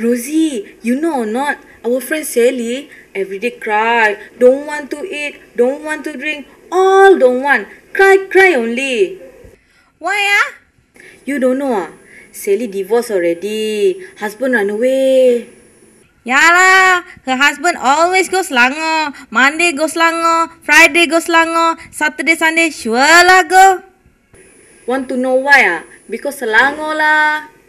Rosie, you know or not, our friend Sally everyday cry, don't want to eat, don't want to drink, all don't want, cry, cry only. Why ah? You don't know ah? Sally divorced already, husband run away. Yalah, her husband always go Selangor. Monday go Selangor, Friday go Selangor, Saturday, Sunday sure lah go. Want to know why ah? Because Selangor lah.